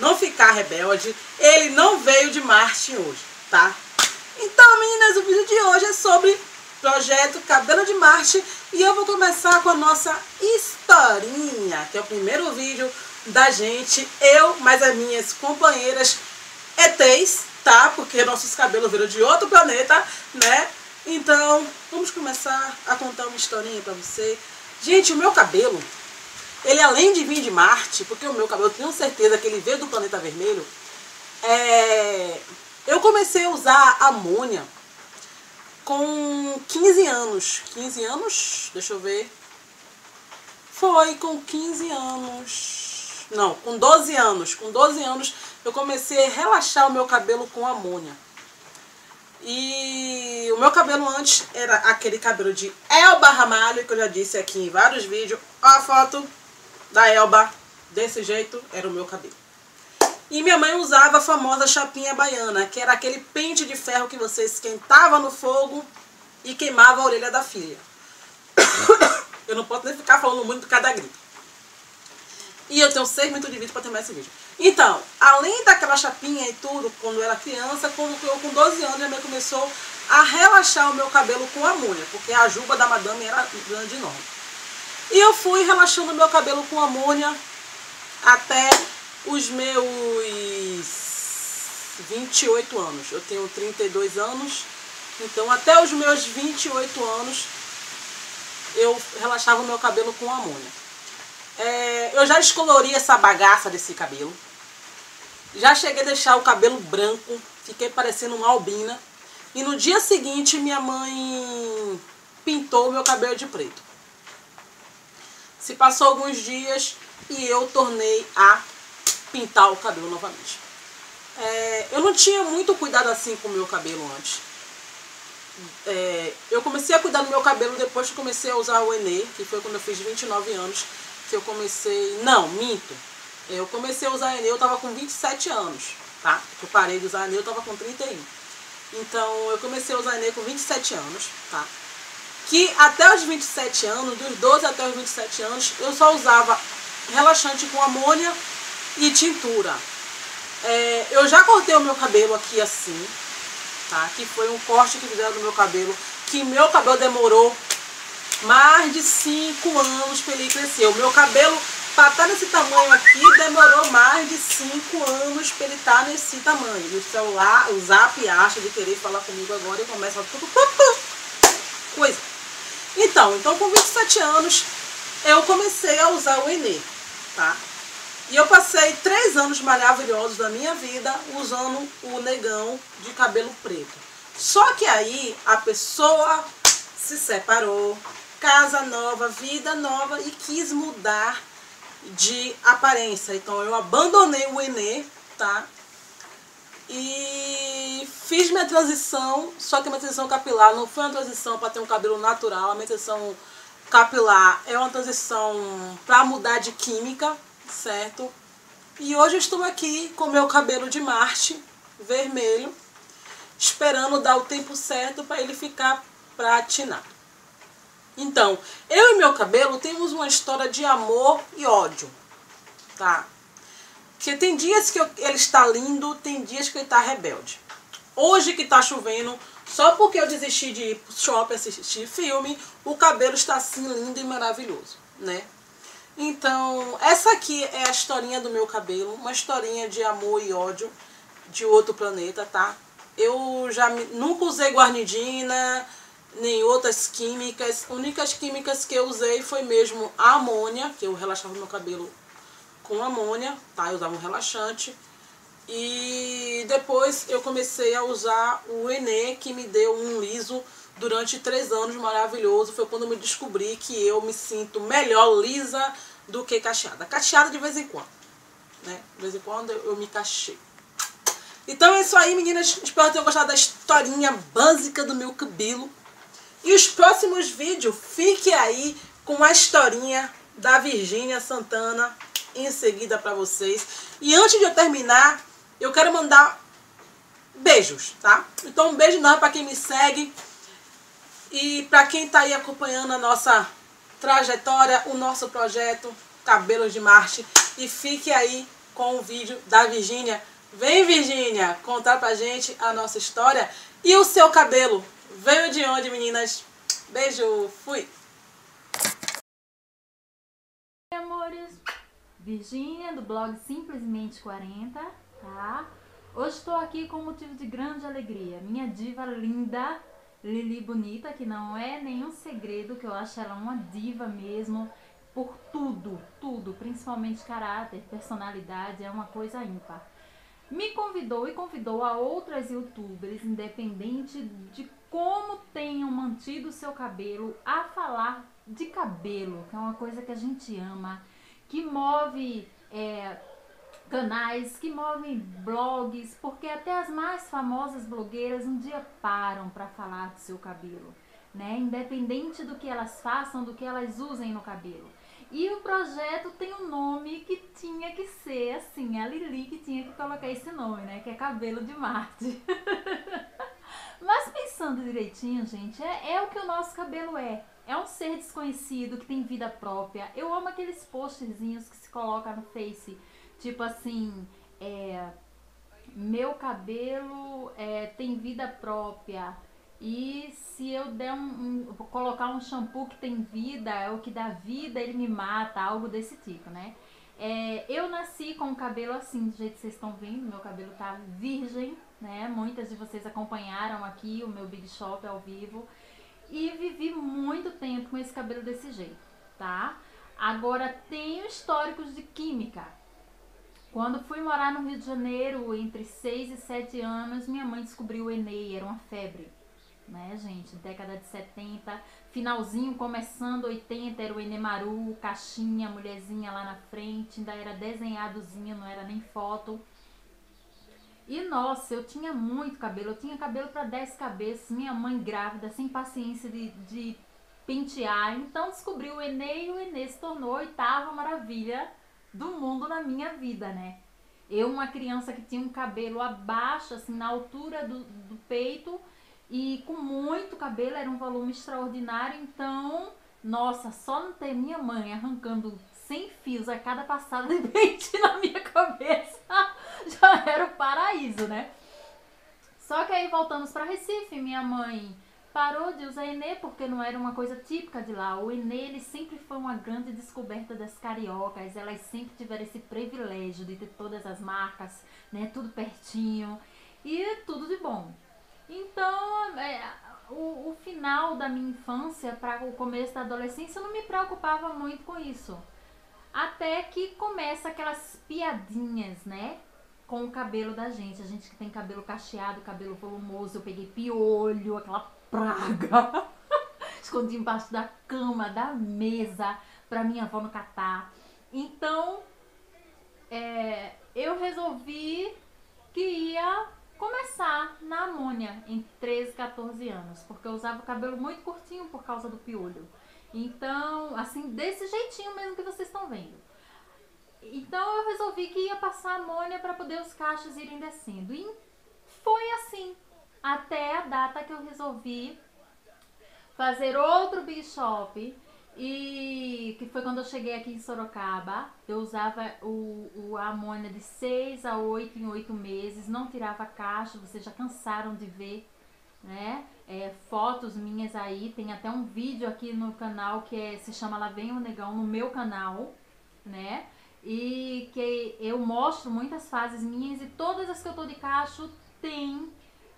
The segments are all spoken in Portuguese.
não ficar rebelde. Ele não veio de Marte hoje, tá? Então, meninas, o vídeo de hoje é sobre projeto Cabelo de Marte e eu vou começar com a nossa historinha, que é o primeiro vídeo da gente, eu mais as minhas companheiras ETs, tá? Porque nossos cabelos viram de outro planeta, né? Então, vamos começar a contar uma historinha pra você. Gente, o meu cabelo, ele além de vir de Marte, porque o meu cabelo, eu tenho certeza que ele veio do planeta vermelho, é... eu comecei a usar amônia com 15 anos. 15 anos? Deixa eu ver. Foi com 15 anos. Não, com 12 anos. Com 12 anos eu comecei a relaxar o meu cabelo com amônia. E o meu cabelo antes era aquele cabelo de Elba Ramalho, que eu já disse aqui em vários vídeos. Olha a foto da Elba. Desse jeito era o meu cabelo. E minha mãe usava a famosa chapinha baiana, que era aquele pente de ferro que você esquentava no fogo e queimava a orelha da filha. Eu não posso nem ficar falando muito por cada grito. E eu tenho seis minutos de vídeo para terminar esse vídeo. Então, além daquela chapinha e tudo, quando eu era criança, quando eu com 12 anos, minha mãe começou a relaxar o meu cabelo com amônia, porque a juba da madame era grande enorme. E eu fui relaxando meu cabelo com amônia até os meus 28 anos. Eu tenho 32 anos, então até os meus 28 anos eu relaxava o meu cabelo com amônia. É, eu já descolori essa bagaça desse cabelo. Já cheguei a deixar o cabelo branco, fiquei parecendo uma albina. E no dia seguinte minha mãe pintou o meu cabelo de preto. Se passou alguns dias e eu tornei a pintar o cabelo novamente. É, eu não tinha muito cuidado assim com o meu cabelo antes. É, eu comecei a cuidar do meu cabelo depois que comecei a usar o Enê, que foi quando eu fiz 29 anos que eu comecei... Não, minto. Eu comecei a usar Enê, eu tava com 27 anos, tá? Eu parei de usar Enê, eu tava com 31. Então, eu comecei a usar Enê com 27 anos, tá? Que até os 27 anos, dos 12 até os 27 anos, eu só usava relaxante com amônia e tintura. É, eu já cortei o meu cabelo aqui assim, tá? Que foi um corte que fizeram no meu cabelo, que meu cabelo demorou mais de 5 anos para ele crescer. O meu cabelo, para estar tá nesse tamanho aqui, demorou mais de 5 anos para ele estar tá nesse tamanho. E o celular, o zap acha de querer falar comigo agora e começa tudo. Então, então com 27 anos, eu comecei a usar o Enê, tá? E eu passei três anos maravilhosos da minha vida usando o negão de cabelo preto. Só que aí a pessoa se separou, casa nova, vida nova e quis mudar de aparência. Então eu abandonei o Enê, tá? E fiz minha transição, só que minha transição capilar não foi uma transição para ter um cabelo natural, a minha transição capilar é uma transição para mudar de química, certo? E hoje estou aqui com meu cabelo de Marte, vermelho, esperando dar o tempo certo para ele ficar pratinado. Então, eu e meu cabelo temos uma história de amor e ódio, tá? Porque tem dias que ele está lindo, tem dias que ele está rebelde. Hoje que está chovendo, só porque eu desisti de ir pro shopping assistir filme, o cabelo está assim lindo e maravilhoso, né? Então, essa aqui é a historinha do meu cabelo, uma historinha de amor e ódio de outro planeta, tá? Eu já nunca usei guarnidina, nem outras químicas. As únicas químicas que eu usei foi mesmo a amônia, que eu relaxava meu cabelo com amônia, tá? Eu usava um relaxante. E depois eu comecei a usar o Enê, que me deu um liso durante três anos maravilhoso. Foi quando eu me descobri que eu me sinto melhor lisa do que cacheada. Cacheada de vez em quando, né? De vez em quando eu, me cachei. Então é isso aí, meninas. Espero que tenham gostado da historinha básica do meu cabelo. E os próximos vídeos, fique aí com a historinha da Virgínia Santana em seguida para vocês. E antes de eu terminar, eu quero mandar beijos, tá? Então um beijo enorme para quem me segue e para quem está aí acompanhando a nossa trajetória, o nosso projeto. cabelos de Marte. E fique aí com o vídeo da Virgínia. Vem, Virgínia, contar pra gente a nossa história e o seu cabelo. Veio de onde, meninas? Beijo, fui! Virgínia do blog Simplesmente 40, tá? Hoje estou aqui com motivo de grande alegria. Minha diva linda, Lili Bonita, que não é nenhum segredo, que eu acho ela uma diva mesmo, por tudo, tudo, principalmente caráter, personalidade, é uma coisa ímpar. Me convidou e convidou a outras youtubers, independente de como tenham mantido seu cabelo, a falar de cabelo, que é uma coisa que a gente ama, que move é, canais, que movem blogs, porque até as mais famosas blogueiras um dia param para falar do seu cabelo, né? Independente do que elas façam, do que elas usem no cabelo. E o projeto tem um nome que tinha que ser assim, a Lili que tinha que colocar esse nome, né? Que é Cabelo de Marte. Mas pensando direitinho, gente, é, é o que o nosso cabelo é. É um ser desconhecido que tem vida própria. Eu amo aqueles postzinhos que se coloca no Face, tipo assim, é, meu cabelo é, tem vida própria. E se eu der um, um, colocar um shampoo que tem vida, é o que dá vida, ele me mata, algo desse tipo, né? É, eu nasci com o cabelo assim, do jeito que vocês estão vendo, meu cabelo tá virgem, né? Muitas de vocês acompanharam aqui o meu Big Shop ao vivo. E vivi muito tempo com esse cabelo desse jeito, tá? Agora tenho históricos de química. Quando fui morar no Rio de Janeiro, entre 6 e 7 anos, minha mãe descobriu o Enei, era uma febre. Né, gente? Década de 70, finalzinho começando 80, era o Enemaru, caixinha, mulherzinha lá na frente, ainda era desenhadozinho, não era nem foto. E nossa, eu tinha muito cabelo, eu tinha cabelo para 10 cabeças, minha mãe grávida, sem paciência de, de pentear. Então descobri o Enê e o Enê se tornou a oitava maravilha do mundo na minha vida, né? Eu, uma criança que tinha um cabelo abaixo, assim, na altura do, do peito e com muito cabelo, era um volume extraordinário. Então, nossa, só não ter minha mãe arrancando sem fios a cada passada de pente na minha cabeça paraíso, né? Só que aí voltamos para Recife, minha mãe parou de usar Enê porque não era uma coisa típica de lá. O Enê ele sempre foi uma grande descoberta das cariocas. Elas sempre tiveram esse privilégio de ter todas as marcas, né, tudo pertinho e tudo de bom. Então, é, o, o final da minha infância para o começo da adolescência eu não me preocupava muito com isso. Até que começa aquelas piadinhas, né? Com o cabelo da gente. A gente que tem cabelo cacheado, cabelo volumoso, eu peguei piolho, aquela praga. Escondi embaixo da cama, da mesa, pra minha avó não catar. Então, é, eu resolvi que ia começar na amônia em 13, 14 anos, porque eu usava o cabelo muito curtinho por causa do piolho. Então, assim, desse jeitinho mesmo que vocês estão vendo. Então eu resolvi que ia passar amônia para poder os cachos irem descendo. E foi assim, até a data que eu resolvi fazer outro Big Shop. E que foi quando eu cheguei aqui em Sorocaba. Eu usava o, o a amônia de 6 a 8 em 8 meses, não tirava caixa, vocês já cansaram de ver né? É, fotos minhas aí, tem até um vídeo aqui no canal que é, se chama Lá Vem o Negão, no meu canal, né? E que eu mostro muitas fases minhas e todas as que eu tô de cacho tem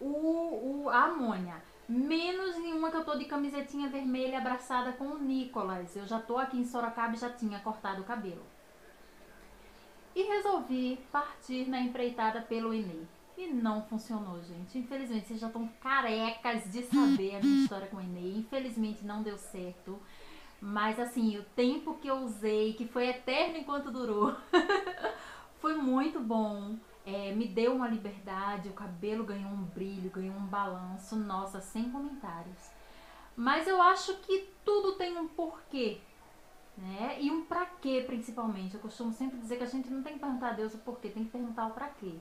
o, o, a amônia. Menos em uma que eu tô de camisetinha vermelha abraçada com o Nicolas. Eu já tô aqui em Sorocaba e já tinha cortado o cabelo. E resolvi partir na empreitada pelo Enem. E não funcionou, gente. Infelizmente, vocês já estão carecas de saber a minha história com o Enei. Infelizmente, não deu certo. Mas, assim, o tempo que eu usei, que foi eterno enquanto durou, foi muito bom. É, me deu uma liberdade, o cabelo ganhou um brilho, ganhou um balanço. Nossa, sem comentários. Mas eu acho que tudo tem um porquê. Né? E um pra quê, principalmente. Eu costumo sempre dizer que a gente não tem que perguntar a Deus o porquê, tem que perguntar o pra quê.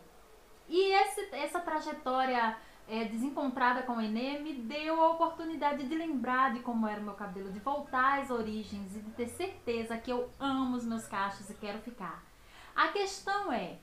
E esse, essa trajetória é, desencontrada com o Enê me deu a oportunidade de lembrar de como era o meu cabelo, de voltar às origens e de ter certeza que eu amo os meus cachos e quero ficar. A questão é,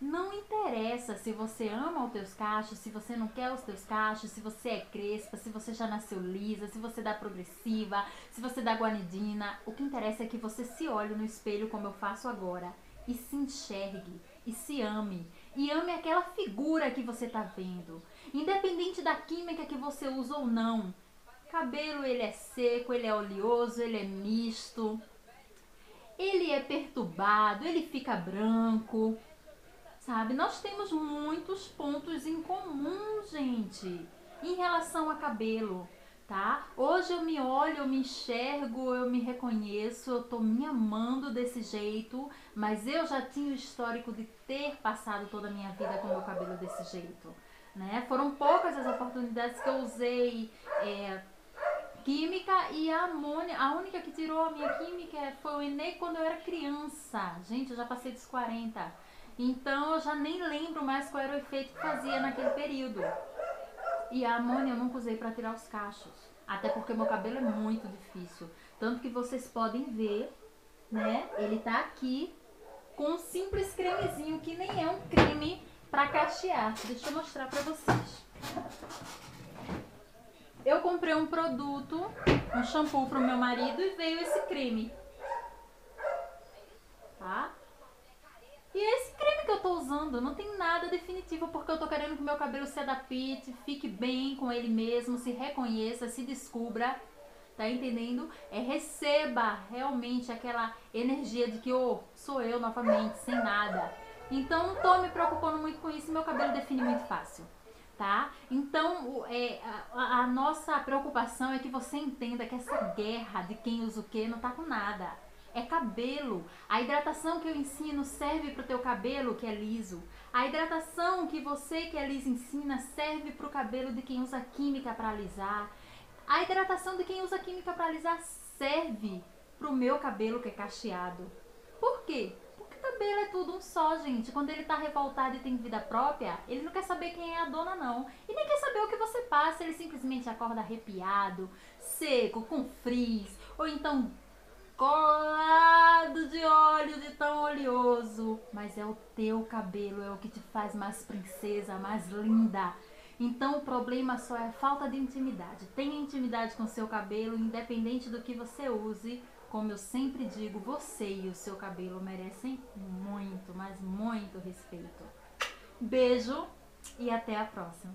não interessa se você ama os teus cachos, se você não quer os teus cachos, se você é crespa, se você já nasceu lisa, se você dá progressiva, se você dá guanidina. O que interessa é que você se olhe no espelho como eu faço agora e se enxergue e se ame. E ame aquela figura que você tá vendo. Independente da química que você usa ou não. Cabelo ele é seco, ele é oleoso, ele é misto. Ele é perturbado, ele fica branco. Sabe? Nós temos muitos pontos em comum, gente, em relação a cabelo tá? Hoje eu me olho, eu me enxergo, eu me reconheço, eu tô me amando desse jeito, mas eu já tinha o histórico de ter passado toda a minha vida com meu cabelo desse jeito, né? Foram poucas as oportunidades que eu usei é, química e a amônia, a única que tirou a minha química foi o Enei quando eu era criança. Gente, eu já passei dos 40. Então eu já nem lembro mais qual era o efeito que fazia naquele período. E a amônia eu nunca usei para tirar os cachos. Até porque meu cabelo é muito difícil. Tanto que vocês podem ver, né? Ele tá aqui com um simples cremezinho, que nem é um creme para cachear. Deixa eu mostrar para vocês. Eu comprei um produto, um shampoo pro meu marido e veio esse creme. Tá? E esse creme que eu tô usando não tem nada definitivo porque eu tô querendo que meu cabelo se adapte, fique bem com ele mesmo, se reconheça, se descubra. Tá entendendo? É receba realmente aquela energia de que oh, sou eu novamente, sem nada. Então não tô me preocupando muito com isso, meu cabelo define muito fácil. Tá? Então, é, a, a nossa preocupação é que você entenda que essa guerra de quem usa o que não tá com nada é cabelo. A hidratação que eu ensino serve para o teu cabelo que é liso. A hidratação que você que é liso ensina serve para o cabelo de quem usa química para alisar. A hidratação de quem usa química para alisar serve para o meu cabelo que é cacheado. Por quê? Cabelo é tudo um só, gente. Quando ele tá revoltado e tem vida própria, ele não quer saber quem é a dona, não. E nem quer saber o que você passa. Ele simplesmente acorda arrepiado, seco, com frizz, ou então colado de óleo de tão oleoso. Mas é o teu cabelo, é o que te faz mais princesa, mais linda. Então o problema só é a falta de intimidade. Tenha intimidade com seu cabelo, independente do que você use. Como eu sempre digo, você e o seu cabelo merecem muito, mas muito respeito. Beijo e até a próxima.